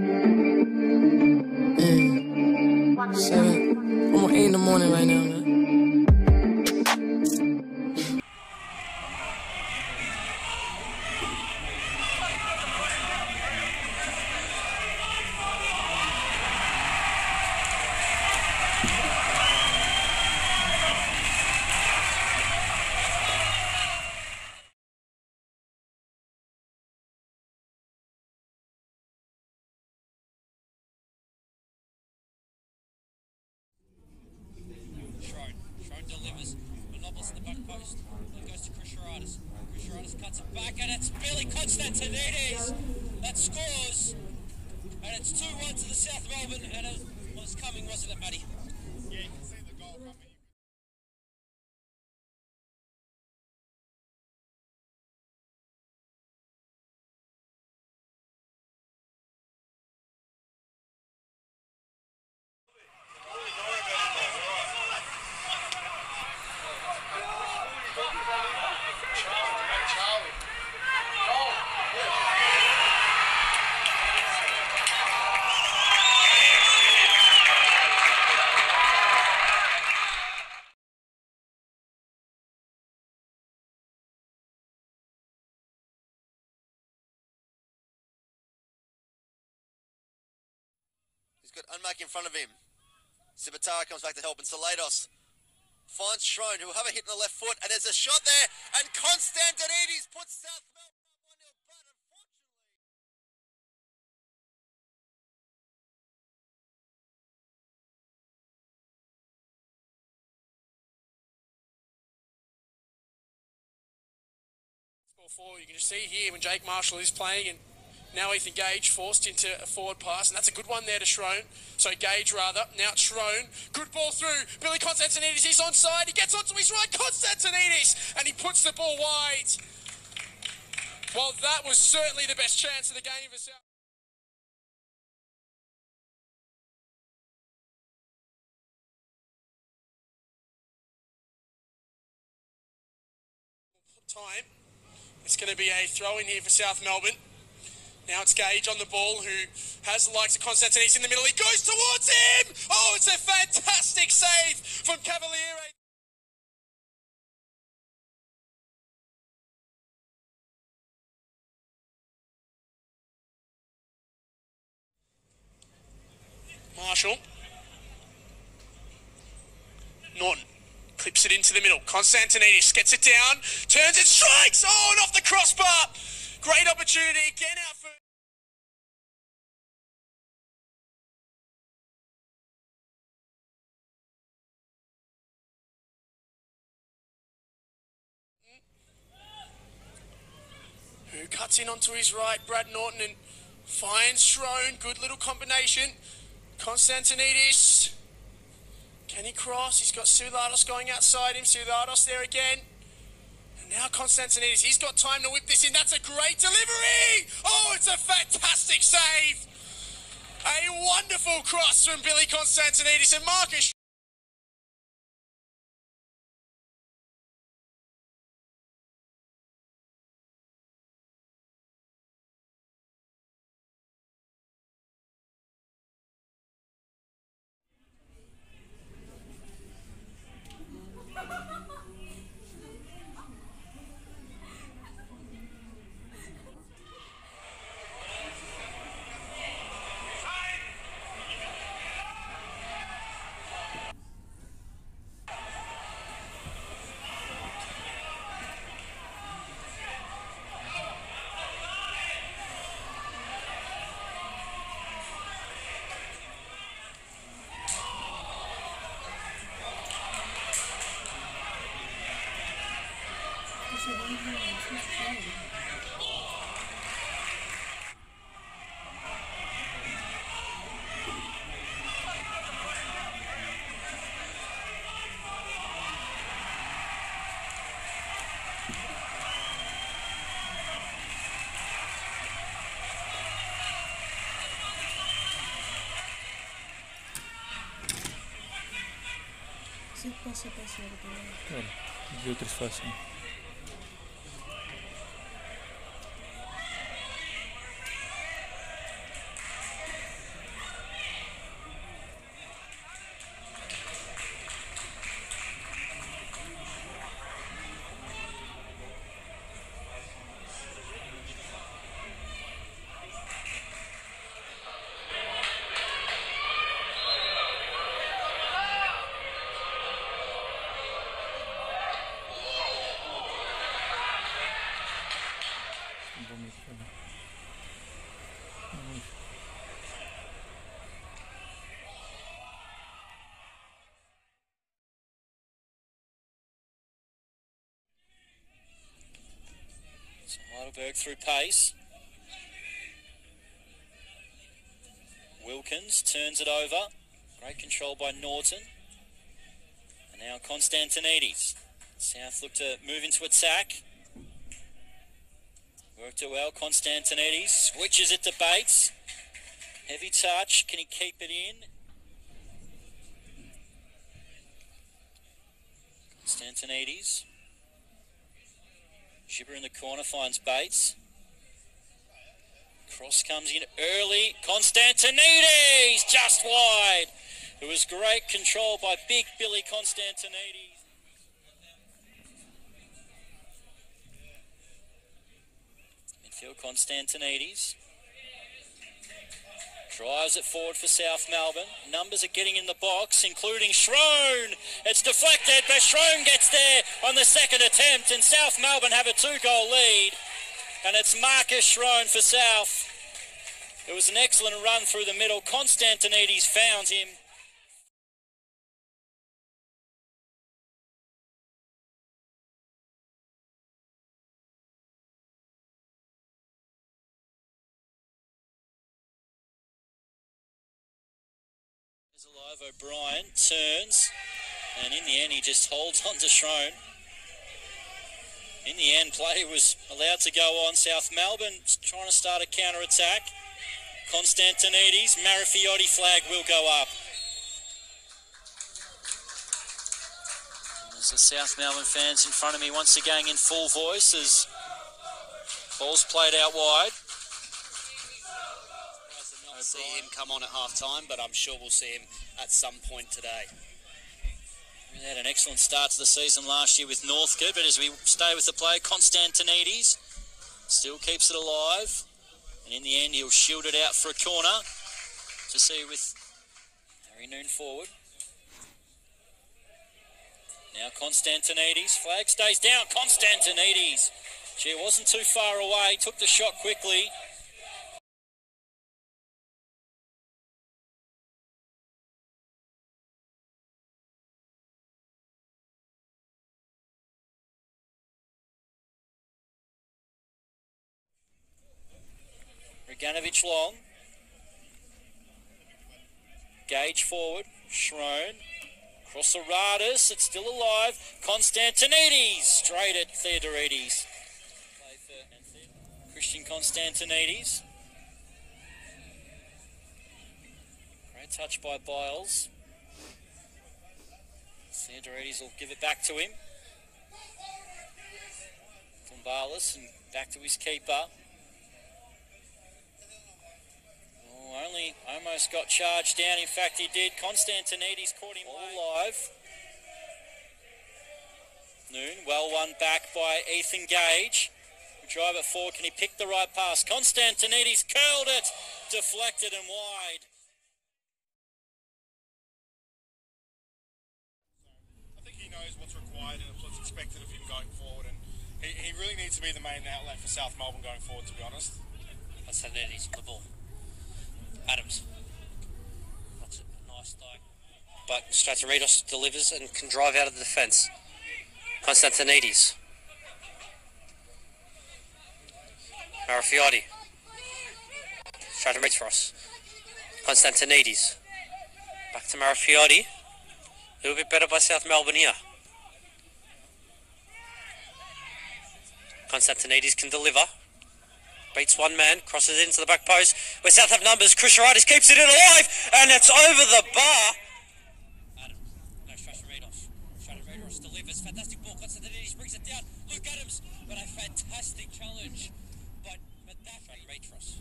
Yeah. Seven. I'm on eight in the morning right now, Monopolis at the back post. Then goes to Cruciatus. Cruciatus cuts it back, and it's Billy Konstantinidis that scores. And it's 2 1 to the South Melbourne, and it was coming, wasn't it, Matty? He's got Unmac in front of him. Sibatara comes back to help, and Salados finds Schroen, who have a hit in the left foot, and there's a shot there, and Konstantinidis puts South Melbourne up 1 0, but unfortunately. Score four. You can just see here when Jake Marshall is playing and now Ethan Gage forced into a forward pass, and that's a good one there to Schroen. So Gage rather. Now Schroen. Good ball through. Billy Konstantinidis, he's onside. He gets onto his right. Konstantinidis! And he puts the ball wide. Well, that was certainly the best chance of the game for South. Time. It's going to be a throw in here for South Melbourne. Now it's Gage on the ball who has the likes of Konstantinidis in the middle. He goes towards him! Oh, it's a fantastic save from Cavaliere. Marshall. Norton clips it into the middle. Konstantinidis gets it down, turns it, strikes! Oh, and off the crossbar! Great opportunity again out for. Who cuts in onto his right, Brad Norton, and finds Schroen. Good little combination. Konstantinidis. Can he cross? He's got Sulados going outside him. Sulados there again. And now Konstantinidis. He's got time to whip this in. That's a great delivery. Oh, it's a fantastic save. A wonderful cross from Billy Konstantinidis and Marcus. Sempre passa a passear de outras faces. Né? Heidelberg through pace. Wilkins turns it over. Great control by Norton. And now Konstantinidis. South look to move into attack. Worked it well. Konstantinidis switches it to Bates. Heavy touch. Can he keep it in? Konstantinidis. Gibber in the corner finds Bates. Cross comes in early. Konstantinidis just wide. It was great control by big Billy Konstantinidis. Konstantinidis. Drives it forward for South Melbourne. Numbers are getting in the box, including Schroen. It's deflected, but Schroen gets there on the second attempt, and South Melbourne have a two-goal lead. And it's Marcus Schroen for South. It was an excellent run through the middle. Konstantinidis found him. Is alive. O'Brien turns, and in the end, he just holds on to Schroen. In the end, play was allowed to go on. South Melbourne trying to start a counter attack. Konstantinidis, Marafiotti flag will go up. There's the South Melbourne fans in front of me once again in full voice as ball's played out wide. See him come on at half time, but I'm sure we'll see him at some point today. We had an excellent start to the season last year with Northcote, but as we stay with the player, Konstantinidis still keeps it alive. And in the end, he'll shield it out for a corner to see with Harry Noon forward. Now Konstantinidis, flag stays down. Konstantinidis, she wasn't too far away. Took the shot quickly. Reganovic long. Gage forward. Schroen. Krousoratis. It's still alive. Konstantinidis. Straight at Theodorides. Christian Constantinides. Great touch by Biles. Theodorides will give it back to him. Tumbalis and back to his keeper. Almost got charged down. In fact, he did. Konstantinidis caught him all alive. Noon, well won back by Ethan Gage. Drive it forward. Can he pick the right pass? Konstantinidis curled it. Deflected and wide. I think he knows what's required and what's expected of him going forward, and he, he really needs to be the main outlet for South Melbourne going forward. To be honest, Constantinides on the ball. Adams. That's it. Nice throw. But Stratoridos delivers and can drive out of the defence. Konstantinidis. Marafiotti. Stratoridos. Konstantinidis. Back to Marafiotti. A little bit better by South Melbourne here. Konstantinidis can deliver. Beats one man, crosses into the back post. Where South have numbers, Krousoratis keeps it in alive, and it's over the bar. Adams, no, Stratoridos. Stratoridos delivers, fantastic ball. Konstantinidis brings it down. Luke Adams, but a fantastic challenge. But Stratoridos.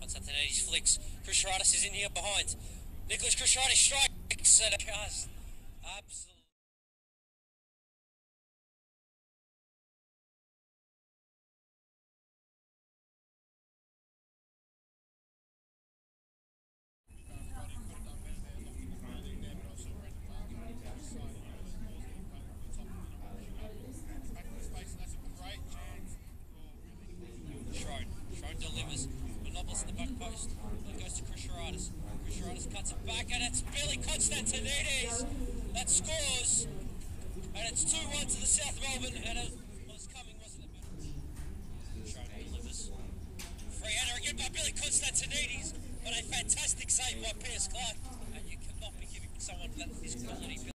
Konstantinidis flicks. Krousoratis is in here behind. Nicholas Krousoratis strikes, and just absolutely. Schroen. Schroen delivers. Monopolis in the back post. It goes to Krousoratis. Krousoratis cuts it back, and it's Billy Konstantinidis that scores. And it's 2 1 to the South Melbourne, and it was coming was Save Pierce Clark. And you cannot be giving someone that his quality. He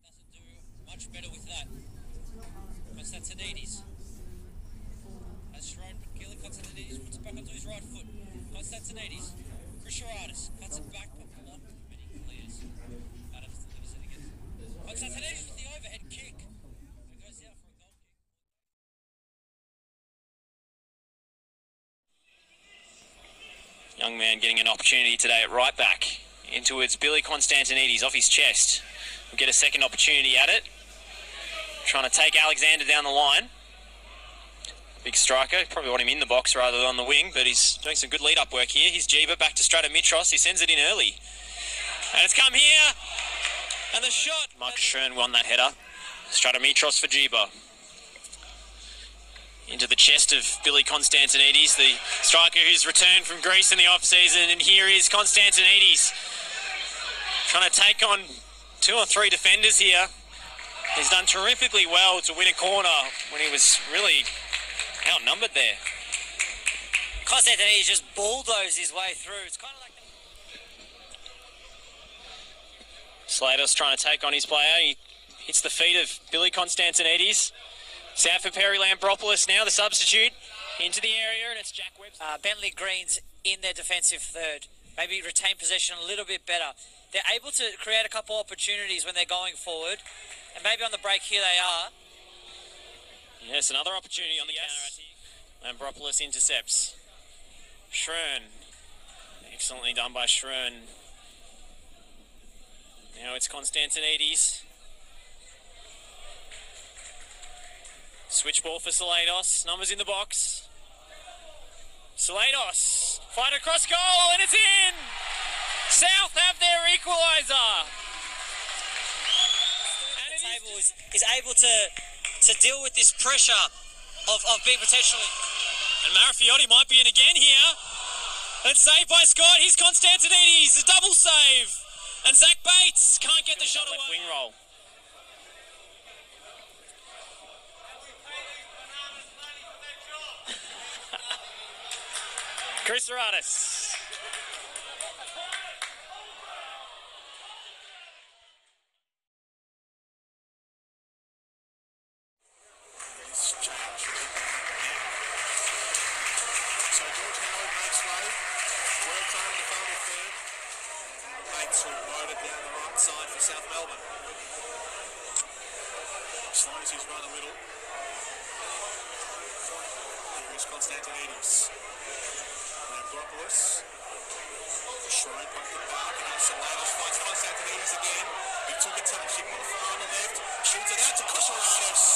doesn't do much better with that. Konstantinidis has Sharon Gilly Konstantinidis puts it back onto his right foot. Konstantinidis, Krousoratis cuts it back, but not many clears. Adams delivers it again. Konstantinidis with the overhead kick. It goes out for a goal kick. Young man getting an opportunity today at right back. In towards Billy Konstantinidis off his chest. We'll get a second opportunity at it. Trying to take Alexander down the line. Big striker. Probably want him in the box rather than on the wing, but he's doing some good lead up work here. He's Jeeba back to Strata Mitros. He sends it in early. And it's come here. And the shot. Mark Schön won that header. Stratomitros for Jeeba into the chest of Billy Konstantinidis, the striker who's returned from Greece in the off season. And here is Konstantinidis trying to take on two or three defenders here. He's done terrifically well to win a corner when he was really outnumbered there. Konstantinidis just bulldozed his way through. It's kind of Slater's trying to take on his player. He hits the feet of Billy Konstantinidis. South for Perry Lampropoulos now, the substitute, into the area, and it's Jack Webster. uh, Bentley Greens in their defensive third. Maybe retain possession a little bit better. They're able to create a couple opportunities when they're going forward, and maybe on the break here they are. Yes, another opportunity on the yes. counter. Lampropoulos intercepts. Schroen. Excellently done by Schroen. Now it's Konstantinidis. Switch ball for Salados. Numbers in the box. Salados. Fight across goal and it's in! South have their equaliser. And the table is, is able to to deal with this pressure of, of being potentially. And Marafiotti might be in again here. And saved by Scott. He's Konstantinidis. A double save. And Zach Bates can't get the shot away. Wing roll. Chris Radis. So George Howard makes way, works on the final third. Bates will load down the right side for South Melbourne. Slows his run a little. Here is Konstantinidis. Lampropoulos. Shrine pumped it back, and Salados finds Konstantinidis again. He took a touch, he put a far on the left, shoots it out to Kusharados.